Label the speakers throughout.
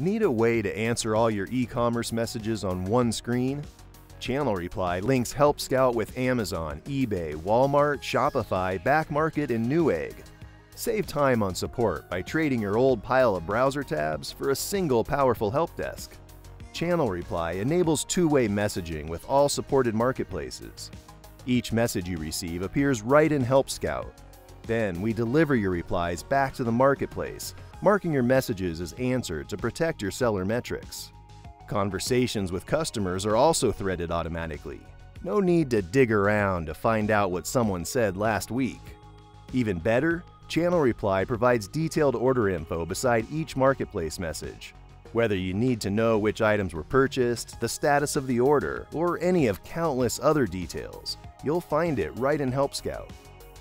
Speaker 1: Need a way to answer all your e-commerce messages on one screen? Channel Reply links Help Scout with Amazon, eBay, Walmart, Shopify, Backmarket, and Newegg. Save time on support by trading your old pile of browser tabs for a single powerful help desk. Channel Reply enables two-way messaging with all supported marketplaces. Each message you receive appears right in Help Scout. Then we deliver your replies back to the marketplace, marking your messages as answered to protect your seller metrics. Conversations with customers are also threaded automatically. No need to dig around to find out what someone said last week. Even better, Channel Reply provides detailed order info beside each marketplace message. Whether you need to know which items were purchased, the status of the order, or any of countless other details, you'll find it right in Help Scout.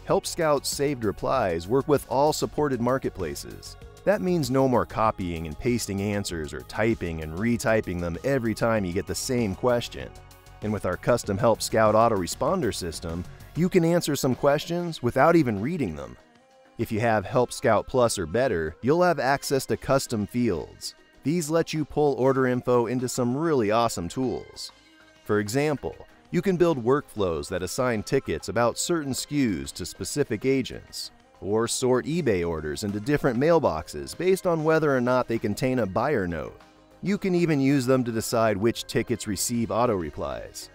Speaker 1: Help Scout's saved replies work with all supported marketplaces. That means no more copying and pasting answers or typing and retyping them every time you get the same question. And with our custom Help Scout autoresponder system, you can answer some questions without even reading them. If you have Help Scout Plus or better, you'll have access to custom fields. These let you pull order info into some really awesome tools. For example, you can build workflows that assign tickets about certain SKUs to specific agents, or sort eBay orders into different mailboxes based on whether or not they contain a buyer note. You can even use them to decide which tickets receive auto replies.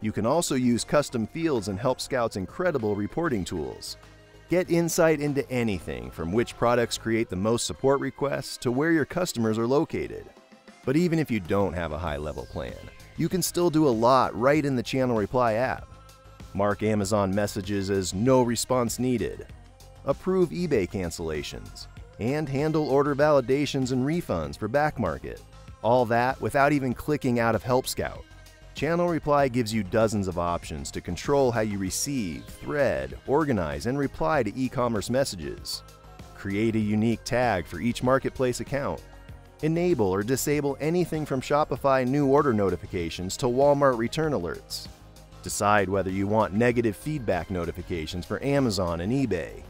Speaker 1: You can also use custom fields and Help Scout's incredible reporting tools, Get insight into anything from which products create the most support requests to where your customers are located. But even if you don't have a high level plan, you can still do a lot right in the Channel Reply app. Mark Amazon messages as no response needed, approve eBay cancellations, and handle order validations and refunds for backmarket. All that without even clicking out of Help Scout. Channel Reply gives you dozens of options to control how you receive, thread, organize, and reply to e-commerce messages. Create a unique tag for each marketplace account. Enable or disable anything from Shopify new order notifications to Walmart return alerts. Decide whether you want negative feedback notifications for Amazon and eBay.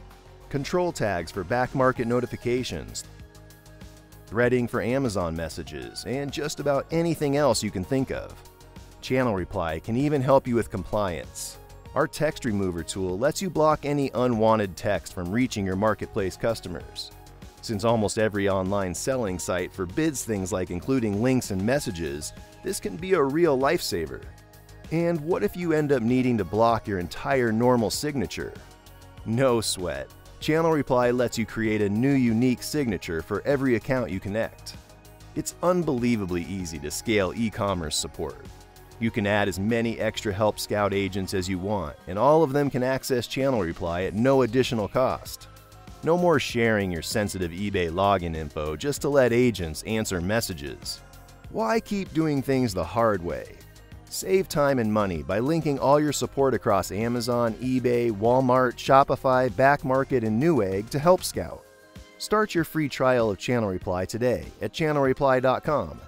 Speaker 1: Control tags for back market notifications. Threading for Amazon messages, and just about anything else you can think of. Channel Reply can even help you with compliance. Our text remover tool lets you block any unwanted text from reaching your marketplace customers. Since almost every online selling site forbids things like including links and messages, this can be a real lifesaver. And what if you end up needing to block your entire normal signature? No sweat. Channel Reply lets you create a new unique signature for every account you connect. It's unbelievably easy to scale e-commerce support. You can add as many extra Help Scout agents as you want, and all of them can access Channel Reply at no additional cost. No more sharing your sensitive eBay login info just to let agents answer messages. Why keep doing things the hard way? Save time and money by linking all your support across Amazon, eBay, Walmart, Shopify, Backmarket, and Newegg to Help Scout. Start your free trial of Channel Reply today at channelreply.com.